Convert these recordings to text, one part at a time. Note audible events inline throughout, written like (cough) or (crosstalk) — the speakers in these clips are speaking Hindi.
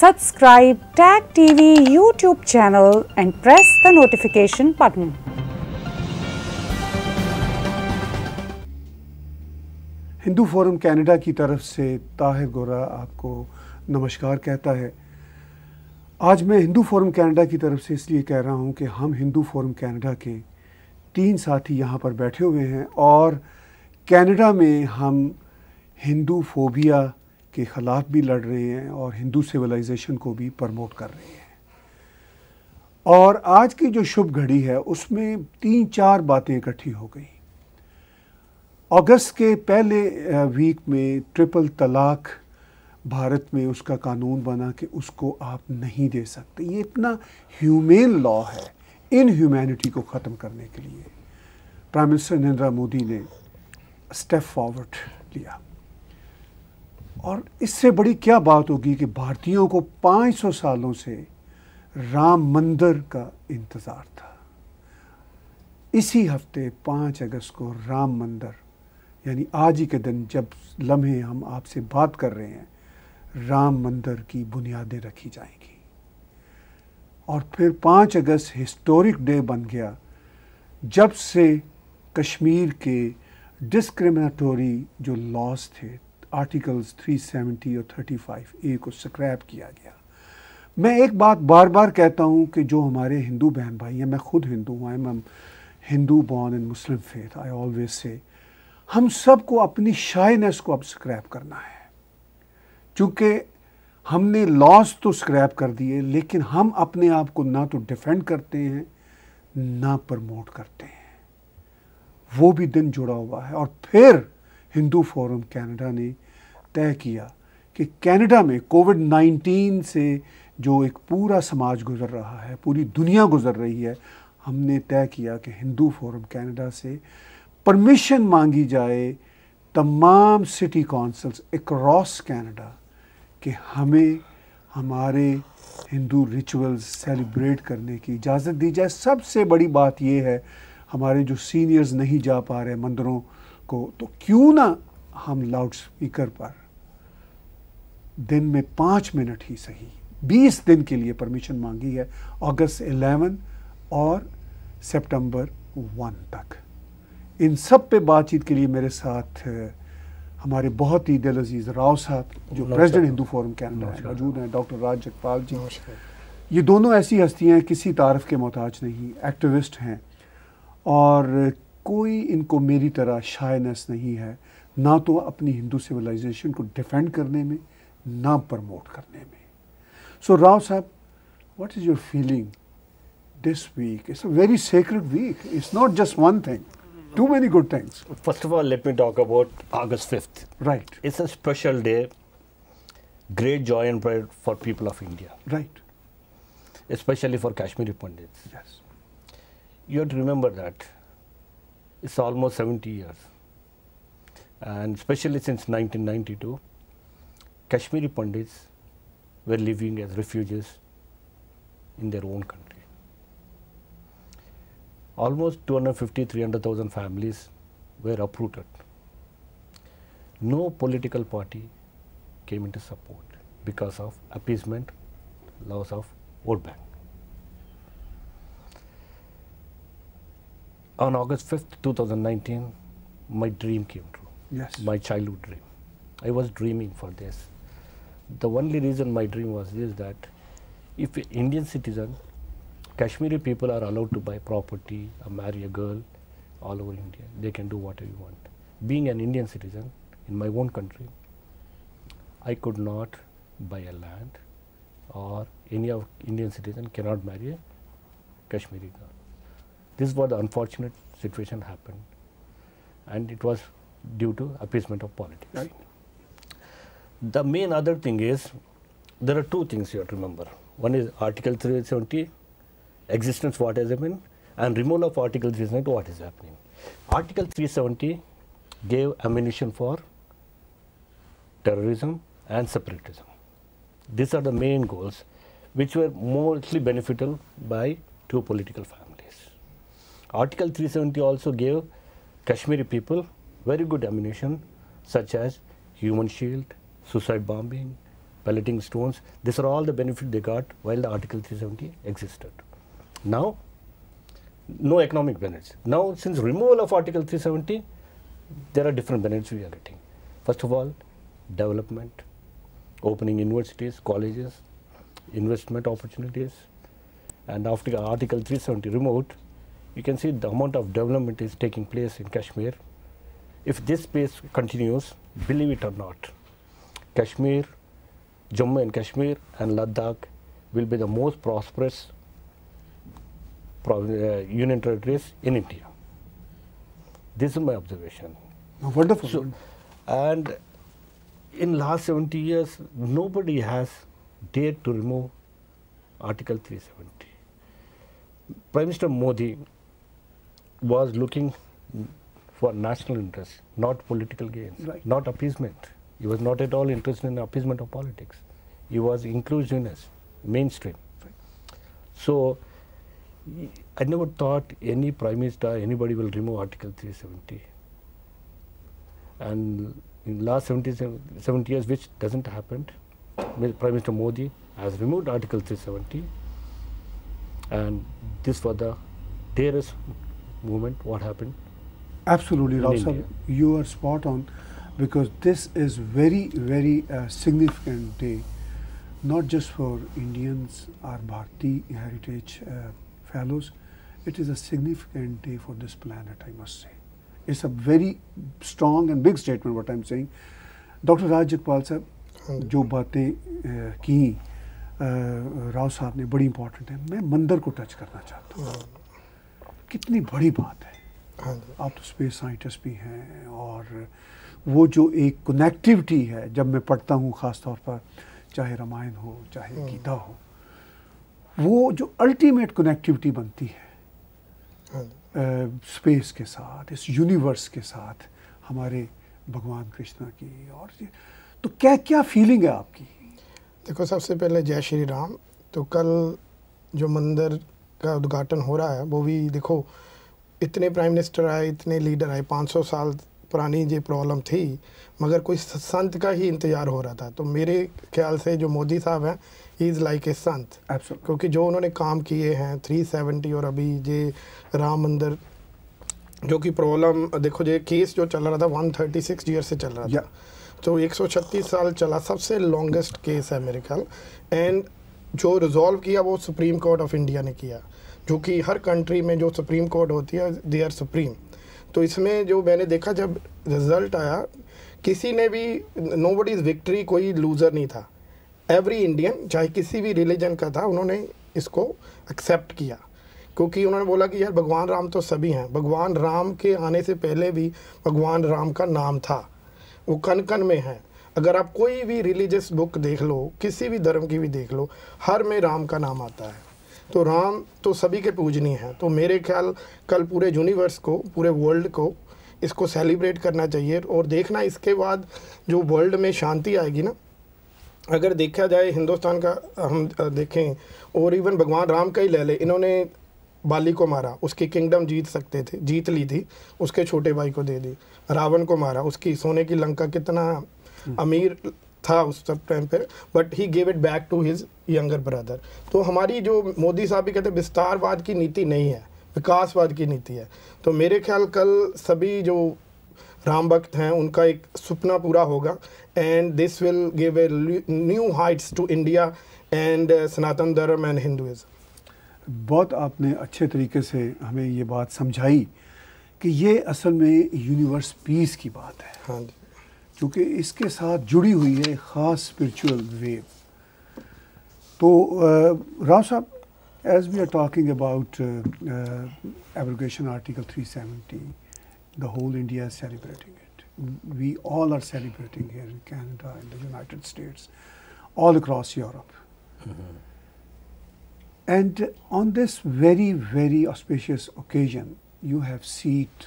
Subscribe Tag TV YouTube channel and press the notification button. Hindu Forum Canada की तरफ़ से ताहिर गोरा आपको नमस्कार कहता है आज मैं हिंदू फोरम कनाडा की तरफ़ से इसलिए कह रहा हूँ कि हम हिंदू फोरम कनाडा के तीन साथी यहाँ पर बैठे हुए हैं और कनाडा में हम हिंदू फोबिया के ख़िलाफ़ भी लड़ रहे हैं और हिंदू सिविलाइजेशन को भी प्रमोट कर रहे हैं। और आज की जो शुभ घड़ी है, उसमें तीन चार बातें इकट्ठी हो गई। अगस्त के पहले वीक में ट्रिपल तलाक भारत में उसका कानून बना कि उसको आप नहीं दे सकते। ये इतना ह्यूमेन लॉ है इन ह्यूमैनिटी को ख़त्म करने के लिए। प्राइम मिनिस्टर नरेंद्र मोदी ने स्टेप फॉरवर्ड लिया। और इससे बड़ी क्या बात होगी कि भारतीयों को 500 सालों से राम मंदिर का इंतज़ार था। इसी हफ़्ते 5 अगस्त को राम मंदिर, यानी आज ही के दिन जब लम्हे हम आपसे बात कर रहे हैं, राम मंदिर की बुनियादें रखी जाएँगी। और फिर 5 अगस्त हिस्टोरिक डे बन गया, जब से कश्मीर के डिस्क्रिमिनेटोरी जो लॉस थे आर्टिकल्स 370 और 35 ए को स्क्रैप किया गया। मैं एक बात बार बार कहता हूँ कि जो हमारे हिंदू बहन भाई हैं, मैं खुद हिंदू हूँ I am Hindu born in Muslim faith I always say हम सबको अपनी शाइनेस को अब स्क्रैप करना है। चूँकि हमने लॉस तो स्क्रैप कर दिए, लेकिन हम अपने आप को ना तो डिफेंड करते हैं, ना प्रमोट करते हैं। वो भी दिन जुड़ा हुआ है और फिर हिंदू फोरम कनाडा ने तय किया कि कनाडा में कोविड 19 से जो एक पूरा समाज गुजर रहा है, पूरी दुनिया गुजर रही है, हमने तय किया कि हिंदू फोरम कनाडा से परमिशन मांगी जाए तमाम सिटी काउंसिल्स अक्रॉस कनाडा कि हमें हमारे हिंदू रिचुअल्स सेलिब्रेट करने की इजाज़त दी जाए। सबसे बड़ी बात यह है, हमारे जो सीनियर्स नहीं जा पा रहे मंदिरों को तो क्यों ना हम लाउड स्पीकर पर दिन में पाँच मिनट ही सही बीस दिन के लिए परमिशन मांगी है अगस्त 11 और सितंबर 1 तक। इन सब पे बातचीत के लिए मेरे साथ हमारे बहुत ही दिल अज़ीज़ राव साहब जो प्रेसिडेंट हिंदू फोरम कैनेडा मौजूद हैं डॉक्टर राज जगपाल जी। ये दोनों ऐसी हस्तियाँ हैं किसी तारफ़ के मोहताज नहीं एक्टिविस्ट हैं और कोई इनको मेरी तरह शायनेस नहीं है ना तो अपनी हिंदू सिविलाइजेशन को डिफेंड करने में ना प्रमोट करने में। So Rao Sahab what is your feeling this week it's a very sacred week it's not just one thing too many good things first of all let me talk about August fifth right it's a special day great joy and pride for people of India right specially for Kashmiri Pandit you have to remember that it's almost 70 years. And especially since 1992, Kashmiri Pandits were living as refugees in their own country. Almost 250, 300,000 families were uprooted. No political party came into support because of appeasement, loss of vote bank. On August 5th, 2019, my dream came true, Yes. my childhood dream. I was dreaming for this. The only reason my dream was is that if Indian citizen, Kashmiri people are allowed to buy property, or marry a girl all over India, they can do whatever you want. Being an Indian citizen in my own country, I could not buy a land or any of Indian citizen cannot marry a Kashmiri girl. This was the unfortunate situation happened and it was due to appeasement of politics. Right. The main other thing is there are two things you have to remember. One is Article 370, existence what has happened, and removal of Article 370, what is happening. Article 370 gave ammunition for terrorism and separatism. These are the main goals which were mostly beneficial by two political families. Article 370 also gave Kashmiri people very good ammunition such as human shield, suicide bombing, pelleting stones. These are all the benefits they got while the Article 370 existed. Now, no economic benefits. Now, since removal of Article 370, there are different benefits we are getting. First of all, development, opening universities, colleges, investment opportunities, and after Article 370 removed, you can see the amount of development is taking place in Kashmir. If this pace continues, believe it or not, Kashmir, Jammu and Kashmir and Ladakh will be the most prosperous uh, union territories in India. This is my observation. Oh, wonderful. So, and in last 70 years, nobody has dared to remove Article 370. Prime Minister Modi was looking for national interest, not political gains, Right. not appeasement. He was not at all interested in appeasement of politics. He was inclusiveness, mainstream. So, I never thought any prime minister, anybody will remove Article 370 and in last 70, 70 years which doesn't happen prime minister modi has removed article 370 and this was the terrorist movement what happened Absolutely, in Rao India. Sahib, you are spot on because this is very, very uh, significant day, not just for Indians or Bharti Heritage uh, Fellows. It is a significant day for this planet, I must say. It's a very strong and big statement what I'm saying. Doctor Raj Jagpal साहब जो बातें अ, की अ, राव साहब ने बड़ी इंपॉर्टेंट है मैं मंदिर को टच करना चाहता हूँ कितनी बड़ी बात है। हाँ आप तो स्पेस साइंटिस्ट भी हैं और वो जो एक कनेक्टिविटी है जब मैं पढ़ता हूँ ख़ास तौर पर चाहे रामायण हो चाहे गीता हो वो जो अल्टीमेट कनेक्टिविटी बनती है हाँ स्पेस के साथ इस यूनिवर्स के साथ हमारे भगवान कृष्णा की और तो क्या क्या फीलिंग है आपकी? देखो सबसे पहले जय श्री राम। तो कल जो मंदिर का उद्घाटन हो रहा है वो भी देखो इतने प्राइम मिनिस्टर आए इतने लीडर आए 500 साल पुरानी ये प्रॉब्लम थी मगर कोई संत का ही इंतज़ार हो रहा था। तो मेरे ख्याल से जो मोदी साहब हैं ही इज़ लाइक ए संत। क्योंकि जो उन्होंने काम किए हैं 370 और अभी ये राम मंदिर जो कि प्रॉब्लम देखो ये केस जो चल रहा था 136 ईयर से चल रहा। था। तो 136 साल चला सबसे लॉन्गेस्ट केस है मेरे ख्याल। एंड जो रिजॉल्व किया, वो सुप्रीम कोर्ट ऑफ़ इंडिया ने किया, जो कि हर कंट्री में जो सुप्रीम कोर्ट होती है दे आर सुप्रीम तो इसमें जो मैंने देखा, जब रिज़ल्ट आया, किसी ने भी नो बडी इज़ विक्ट्री कोई लूज़र नहीं था. एवरी इंडियन चाहे किसी भी रिलीजन का था, उन्होंने इसको एक्सेप्ट किया. क्योंकि उन्होंने बोला कि यार, भगवान राम तो सभी हैं. भगवान राम के आने से पहले भी, भगवान राम का नाम था. वो कन कन में है. अगर आप कोई भी रिलीजियस बुक देख लो, किसी भी धर्म की भी देख लो, हर में राम का नाम आता है। तो राम तो सभी के पूजनीय हैं। तो मेरे ख्याल कल पूरे यूनिवर्स को, पूरे वर्ल्ड को इसको सेलिब्रेट करना चाहिए और देखना इसके बाद जो वर्ल्ड में शांति आएगी ना, अगर देखा जाए हिंदुस्तान का, हम देखें, और इवन भगवान राम का ही ले ले। इन्होंने बाली को मारा, उसकी किंगडम जीत सकते थे, जीत ली थी, उसके छोटे भाई को दे दी, रावण को मारा, उसकी सोने की लंका कितना अमीर था उस सब टाइम पे but he gave it back to his younger brother तो हमारी जो मोदी साहब भी कहते हैं विस्तारवाद की नीति नहीं है विकासवाद की नीति है। तो मेरे ख्याल कल सभी जो राम भक्त हैं उनका एक सपना पूरा होगा and this will give a new heights to India and Sanatan Dharma and Hinduism बहुत आपने अच्छे तरीके से हमें ये बात समझाई कि ये असल में यूनिवर्स पीस की बात है। हाँ जी। क्योंकि इसके साथ जुड़ी हुई है ख़ास स्पिरिचुअल वेव तो Rao Sahab as we are talking about abrogation article 370 seventy the whole India is celebrating it we all are celebrating here in Canada in the United States all across Europe and on this very very auspicious occasion you have sought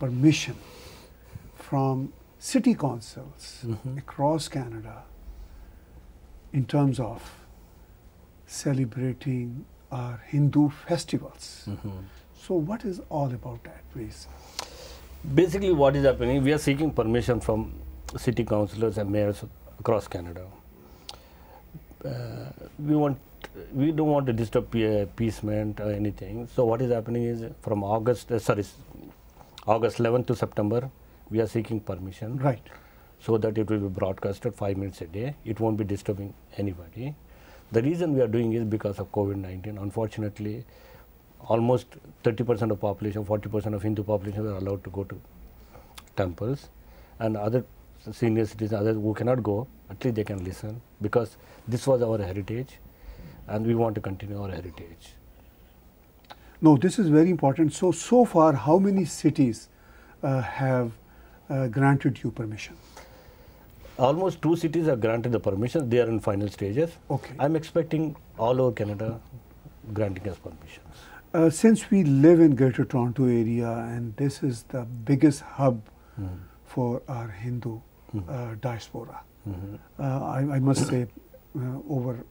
permission from city councils Mhm. across Canada in terms of celebrating our Hindu festivals. So, what is all about that, please? Basically, what is happening, we are seeking permission from city councillors and mayors across Canada. uh, we want we don't want to disturb pe- appeasement or anything. So what is happening is from August, uh, sorry, August 11th to September, we are seeking permission Right. so that it will be broadcasted five minutes a day. It won't be disturbing anybody. The reason we are doing is because of COVID-19. Unfortunately, almost 30% of population, 40% of Hindu population are allowed to go to temples, and other senior citizens, others who cannot go, at least they can listen because this was our heritage, and we want to continue our heritage. No, this is very important. So, so far, how many cities uh, have uh, granted you permission? Almost two cities have granted the permission. They are in final stages. Okay. I'm expecting all over Canada granting us permissions. Uh, since we live in Greater Toronto area and this is the biggest hub for our Hindu uh, diaspora, Mhm. uh, I, I must say uh, over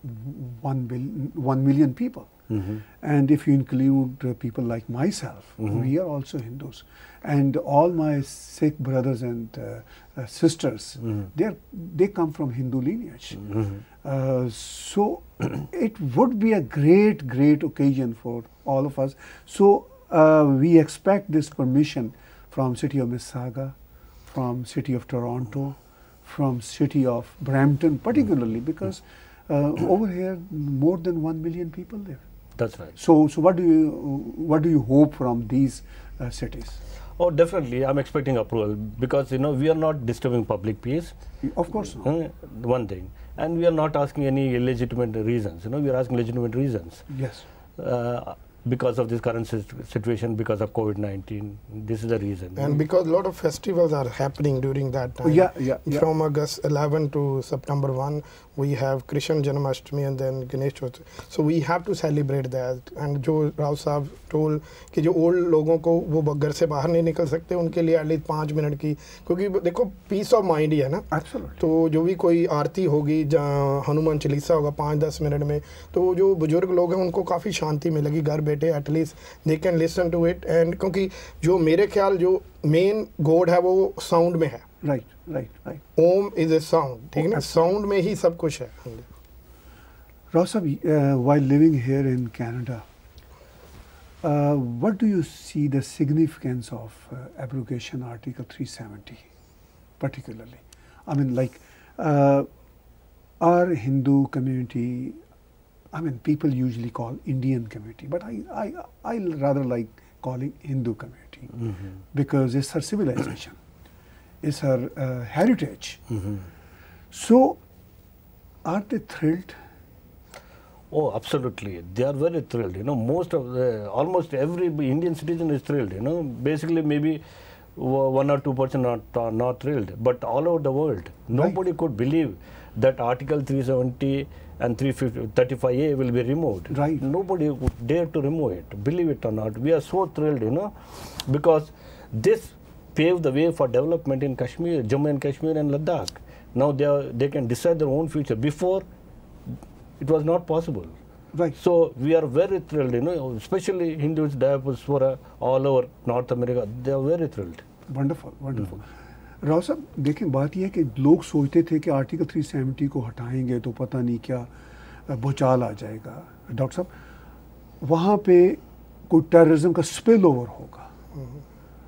one, bil- one million people. Mhm. And if you include uh, people like myself, Mhm. we are also Hindus. And all my Sikh brothers and uh, uh, sisters, Mhm. they're, they come from Hindu lineage. Mhm. Uh, so (clears throat) it would be a great, great occasion for all of us. So uh, we expect this permission from city of Mississauga, from city of Toronto, from city of Brampton, particularly because uh, over here more than one million people live. That's right. So, so what do you what do you hope from these uh, cities? Oh, definitely. I'm expecting approval because you know we are not disturbing public peace. Of course, not. uh, One thing, and we are not asking any illegitimate reasons. You know, we are asking legitimate reasons. yes. Uh, because of this current situation, because of COVID-19, this is the reason. And because a lot of festivals are happening during that time. Yeah, yeah, yeah. From August 11 to September 1, we have Krishna Janmashtami and then Ganesh Chaturthi. So we have to celebrate that. And जो राव साहब told कि जो ओल्ड लोगों को वो घर से बाहर नहीं निकल सकते उनके लिए एटलीस्ट पाँच मिनट की क्योंकि देखो पीस ऑफ़ माइंड ही है ना Absolutely. तो जो भी कोई आरती होगी जहाँ हनुमान चालीसा होगा पाँच दस मिनट में तो जो बुज़ुर्ग लोग हैं उनको काफ़ी शांति मिलेगी घर बैठे at least they can listen to it and क्योंकि जो मेरे ख्याल जो मेन गॉड है वो साउंड में है Right, right, right. Om is a sound ठीक है ना साउंड में ही सब कुछ है Rao Saab, uh, while living here in Canada, uh, what do you see the significance of uh, abrogation Article 370, particularly? I mean, like uh, our Hindu community, I mean, people usually call Indian community, but I, I, I rather like calling Hindu community Mhm. because it's her civilization, it's her uh, heritage. Mhm. So, are they thrilled? Oh, absolutely. They are very thrilled. You know, most of the, almost every Indian citizen is thrilled. You know, basically maybe one or two percent not are not thrilled, but all over the world, nobody could believe that Article 370 and 335A will be removed. Right. Nobody would dare to remove it. Believe it or not, we are so thrilled. You know, because this paved the way for development in Kashmir, Jammu and Kashmir, and Ladakh. Now they are, they can decide their own future. Before, it was not possible. Right. So we are very thrilled, you know, especially Hindus, diaspora all over North America, they are very thrilled. Wonderful wonderful Rao Sahab देखें बात यह है कि लोग सोचते थे कि आर्टिकल 370 को हटाएँगे तो पता नहीं क्या भूचाल आ जाएगा डॉक्टर साहब वहाँ पे कोई टेररिज्म का स्पिल ओवर होगा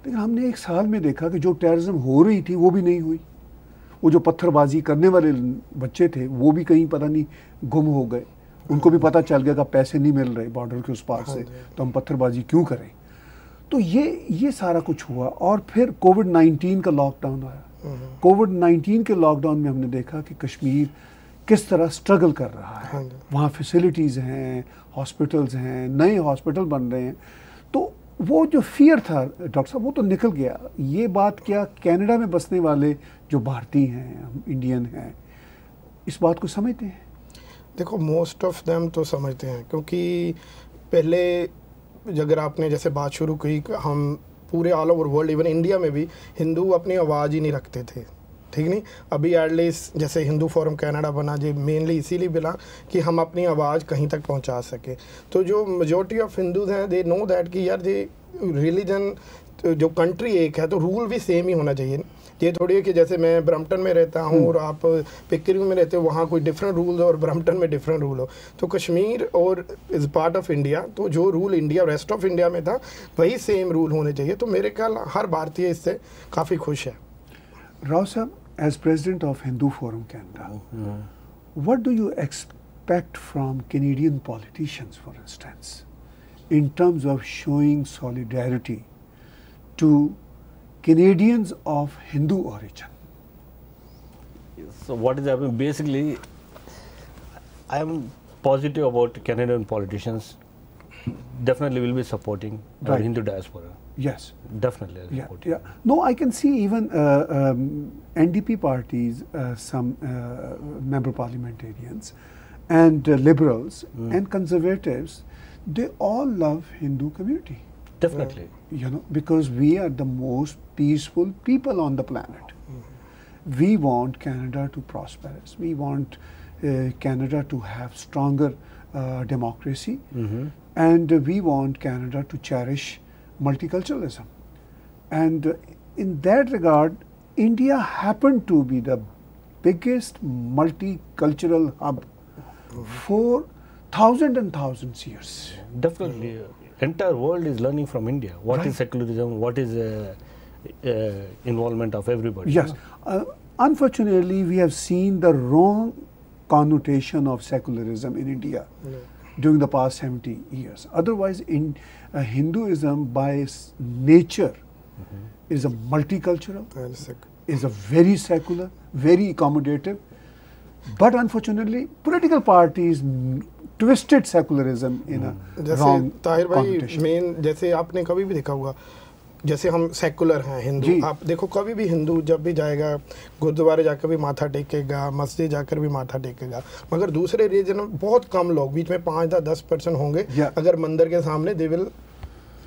लेकिन हमने एक साल में देखा कि जो टेररिज्म हो रही थी वो भी नहीं हुई। वो जो पत्थरबाजी करने वाले बच्चे थे वो भी कहीं पता नहीं गुम हो गए। उनको भी पता चल गया कि पैसे नहीं मिल रहे बॉर्डर के उस पार से तो हम पत्थरबाजी क्यों करें? तो ये ये सारा कुछ हुआ और फिर कोविड 19 का लॉकडाउन आया। कोविड 19 के लॉकडाउन में हमने देखा कि कश्मीर किस तरह स्ट्रगल कर रहा है। हाँ वहाँ फैसिलिटीज़ हैं हॉस्पिटल्स हैं नए हॉस्पिटल बन रहे हैं। तो वो जो फियर था डॉक्टर साहब, वो तो निकल गया। ये बात क्या कनाडा में बसने वाले जो भारतीय हैं इंडियन हैं, इस बात को समझते हैं? देखो मोस्ट ऑफ़ देम तो समझते हैं, क्योंकि पहले अगर आपने जैसे बात शुरू की हम पूरे all over world even India में भी हिंदू अपनी आवाज़ ही नहीं रखते थे। ठीक नहीं। अभी एटलीस्ट जैसे हिंदू फोरम कनाडा बना जी मेनली इसीलिए बना कि हम अपनी आवाज़ कहीं तक पहुँचा सके। तो जो मेजोरिटी ऑफ़ हिंदूज हैं दे नो दैट कि यार दे रिलीजन जो कंट्री एक है तो रूल भी सेम ही होना चाहिए। ये थोड़ी है कि जैसे मैं ब्रम्पटन में रहता हूँ और आप पिक्करिंग में रहते हो वहाँ कोई डिफरेंट रूल हो और ब्रम्पटन में डिफरेंट रूल हो। तो कश्मीर और इज़ पार्ट ऑफ़ इंडिया तो जो rule India rest of India में था वही सेम रूल होने चाहिए। तो मेरे ख्याल हर भारतीय इससे काफ़ी खुश है। Rao sir, as president of Hindu Forum Canada, what do you expect from Canadian politicians, for instance, in terms of showing solidarity to Canadians of Hindu origin? So what is happening? Basically, I am positive about Canadian politicians. Definitely will be supporting our Right. Hindu diaspora. Yes. Definitely Yeah, yeah. No, I can see even uh, um, NDP parties, uh, some uh, member parliamentarians, and uh, liberals and conservatives, they all love Hindu community. Definitely. You know, because we are the most peaceful people on the planet. We want Canada to prosper. We want uh, Canada to have stronger uh, democracy, Mhm. and uh, we want Canada to cherish multiculturalism. And uh, in that regard, India happened to be the biggest multicultural hub for thousands and thousands years. Definitely. Entire world is learning from India. What is Right. secularism? What is uh, uh, involvement of everybody? Yes. Uh, unfortunately, we have seen the wrong connotation of secularism in India during the past 70 years. Otherwise, in uh, Hinduism, by its nature, is a multicultural, And sec- is a very secular, very accommodative. But unfortunately, political parties mm, twisted secularism in a जैसे wrong ताहिर भाई connotation. मेन जैसे आपने कभी भी देखा होगा जैसे हम सेकुलर हैं हिंदू। आप देखो कभी भी हिंदू जब भी जाएगा गुरुद्वारे जाकर भी माथा टेकेगा मस्जिद जाकर भी माथा टेकेगा मगर दूसरे रीजन में बहुत कम लोग बीच में पाँच या दस परसेंट होंगे। अगर मंदिर के सामने दे विल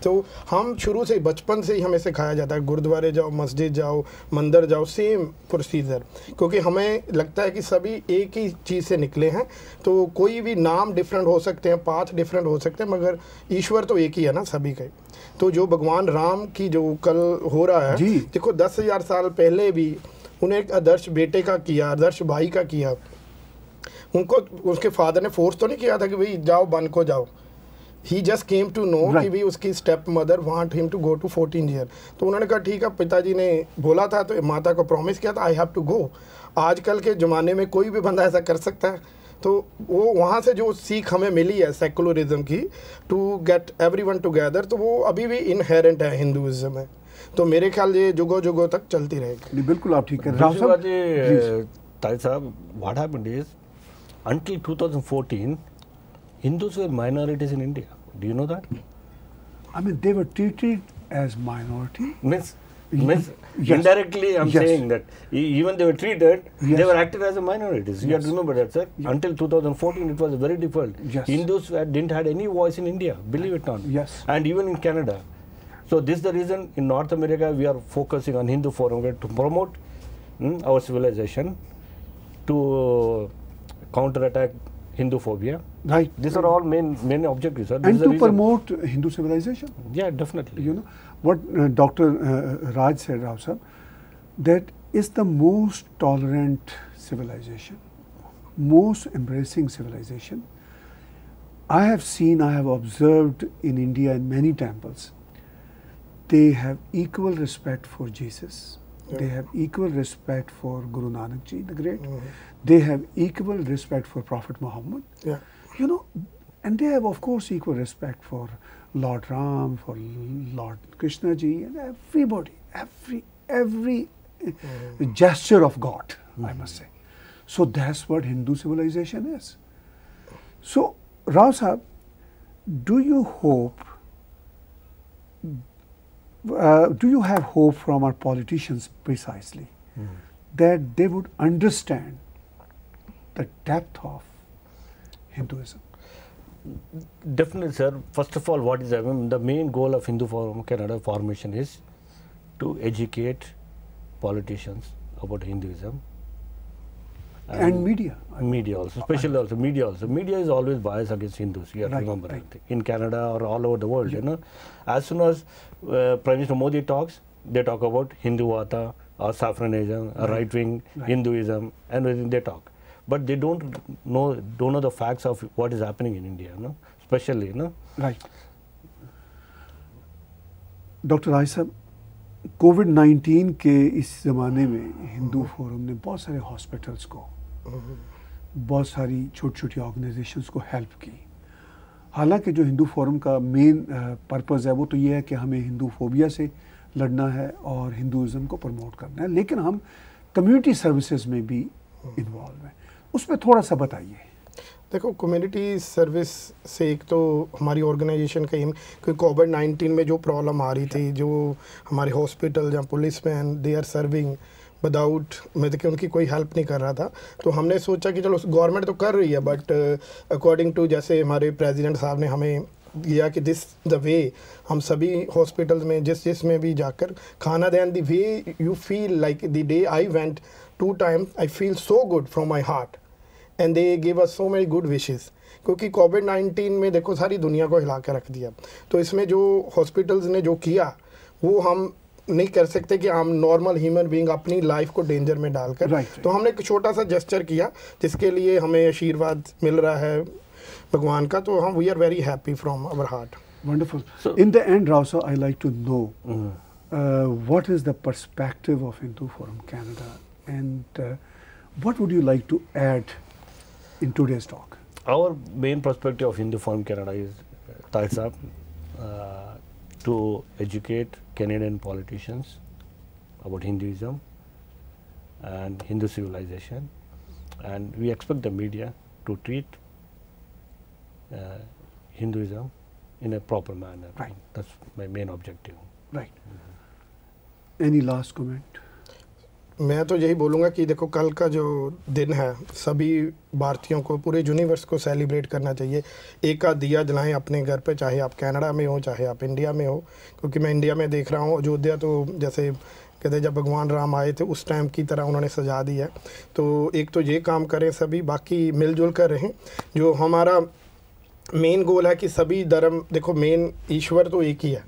तो हम शुरू से बचपन से ही हमें सिखाया जाता है गुरुद्वारे जाओ मस्जिद जाओ मंदिर जाओ सेम प्रोसीजर क्योंकि हमें लगता है कि सभी एक ही चीज़ से निकले हैं तो कोई भी नाम डिफरेंट हो सकते हैं पाथ डिफरेंट हो सकते हैं मगर ईश्वर तो एक ही है ना सभी का। तो जो भगवान राम की जो कल हो रहा है देखो दस हज़ार साल पहले भी उन्हें एक आदर्श बेटे का किया आदर्श भाई का किया। उनको उसके फादर ने फोर्स तो नहीं किया था कि भाई जाओ बन को जाओ। He just came to know कि. भी उसकी step mother want him to go to 14 year तो उन्होंने कहा ठीक है पिताजी ने बोला था तो माता को प्रॉमिस किया था आई हैव टू गो आजकल के ज़माने में कोई भी बंदा ऐसा कर सकता है। तो वो वहाँ से जो सीख हमें मिली है सेकुलरिज्म की to get everyone together तो वो अभी भी इनहेरेंट है हिंदुइज्म में तो मेरे ख्याल ये जुगो जुगो तक चलती रहेगी बिल्कुल आप ठीक है uh, Tari Sahab, what happened is, until 2014, Hindus were minorities in India. Do you know that? I mean, they were treated as minority. Means, Ye- means yes. indirectly, I'm Yes. saying that even they were treated, Yes. they were acted as a minorities. You have to remember that, sir. Until 2014, it was very difficult. Yes. Hindus didn't had any voice in India, believe it or not. Yes. And even in Canada. So this is the reason in North America we are focusing on Hindu Forum to promote mm, our civilization, to counterattack Hindu phobia. Right. These are all main main objectives. Sir. This and to promote Hindu civilization. Yeah, definitely. You know what uh, Dr. Uh, Raj said, Rao sir, that is the most tolerant civilization, most embracing civilization. I have seen, I have observed in India in many temples, they have equal respect for Jesus. They have equal respect for Guru Nanak Ji, the Great. Mhm. They have equal respect for Prophet Muhammad Yeah. you know, and they have, of course, equal respect for Lord Ram, for Lord Krishna ji, and everybody, every every uh, gesture of God, I must say. So that's what Hindu civilization is. So, Rao Sahab, do you hope? Uh, do you have hope from our politicians precisely that they would understand the depth of Hinduism? Definitely, sir. First of all, what is happening? The main goal of Hindu Forum Canada formation is to educate politicians about Hinduism And, media. media also, especially also media also. Media is always biased against Hindus. You have Right, to remember right. in Canada or all over the world. Yeah. You know, as soon as uh, Prime Minister Modi talks, they talk about Hindu Vata, or saffranism, or right wing Right. Hinduism, and they talk. But they don't know don't know the facts of what is happening in India, no? especially, no? Right doctor Rai Sahab covid 19 के इस ज़माने में हिंदू फोरम ने बहुत सारे हॉस्पिटल्स को बहुत सारी छोटी छोटी ऑर्गेनाइजेशंस को हेल्प की। हालाँकि जो हिंदू फोरम का मेन पर्पस है वो तो ये है कि हमें हिंदू फोबिया से लड़ना है और हिंदुज़म को प्रमोट करना है। लेकिन हम कम्युनिटी सर्विसेज़ में भी इन्वॉल्व हैं। उस पर थोड़ा सा बताइए। देखो कम्युनिटी सर्विस से एक तो हमारी ऑर्गेनाइजेशन का एम क्योंकि कोविड 19 में जो प्रॉब्लम आ रही थी जो हमारे हॉस्पिटल या police man they are serving without मतलब कि उनकी कोई हेल्प नहीं कर रहा था। तो हमने सोचा कि चलो गवर्नमेंट तो कर रही है बट अकॉर्डिंग टू जैसे हमारे प्रेसिडेंट साहब ने हमें दिया कि दिस द वे हम सभी हॉस्पिटल्स में, जिस जिस में भी जाकर खाना दें the way you feel like the day I went to time I feel so good from my heart and they give us so many good wishes क्योंकि कोविड 19 में देखो, सारी दुनिया को हिला के रख दिया। तो इसमें जो हॉस्पिटल्स ने जो किया, वो हम नहीं कर सकते कि हम नॉर्मल ह्यूमन बीइंग अपनी लाइफ को डेंजर में डालकर। Right, right. तो हमने एक छोटा सा जेस्चर किया जिसके लिए हमें आशीर्वाद मिल रहा है भगवान का। तो हम we are very happy from our heart wonderful in the end Rao I like to know what is the perspective of Hindu forum Canada and what would you like to add in today's talk our main perspective of Hindu forum Canada is Tahir sahab to educate Canadian politicians about Hinduism and Hindu civilization, and we expect the media to treat uh, Hinduism in a proper manner. Right. That's my main objective. Right. Any last comment? मैं तो यही बोलूँगा कि देखो कल का जो दिन है सभी भारतीयों को पूरे यूनिवर्स को सेलिब्रेट करना चाहिए। एक का दिया जलाएँ अपने घर पे चाहे आप कनाडा में हो चाहे आप इंडिया में हो। क्योंकि मैं इंडिया में देख रहा हूँ अयोध्या तो जैसे कहते जब भगवान राम आए थे उस टाइम की तरह उन्होंने सजा दी है। तो एक तो ये काम करें सभी बाकी मिलजुल कर रहें। जो हमारा मेन गोल है कि सभी धर्म देखो मेन ईश्वर तो एक ही है।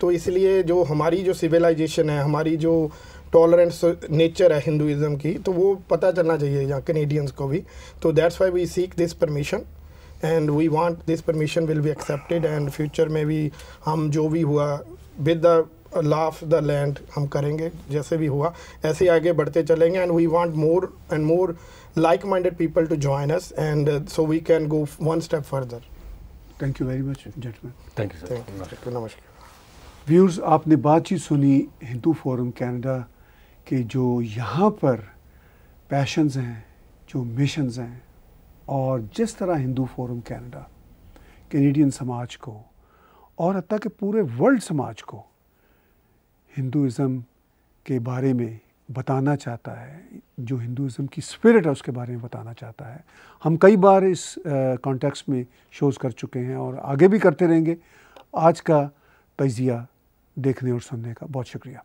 तो इसलिए जो हमारी जो सिविलाइजेशन है हमारी जो टॉलरेंस नेचर है हिंदुज़म की तो वो पता चलना चाहिए यहाँ कैनेडियंस को भी। तो that's why we seek this permission and we want this permission will be accepted and future में भी हम जो भी हुआ with the law of the land हम करेंगे जैसे भी हुआ ऐसे ही आगे बढ़ते चलेंगे and we want more and more like minded people to join us and so we can go one step further thank you very much you, thank you नमस्कार व्यूर्स आपने बातचीत सुनी हिंदू फोरम कनाडा के जो यहाँ पर पैशंस हैं, जो मिशंस हैं, और जिस तरह हिंदू फोरम कनाडा कैनेडियन समाज को, और हत्या के पूरे वर्ल्ड समाज को हिंदुज़म के बारे में बताना चाहता है, जो हिंदुज़म की स्पिरिट है उसके बारे में बताना चाहता है। हम कई बार इस कॉन्टेक्स्ट में शोज़ कर चुके हैं और आगे भी करते रहेंगे। आज का तजिया देखने और सुनने का बहुत शुक्रिया।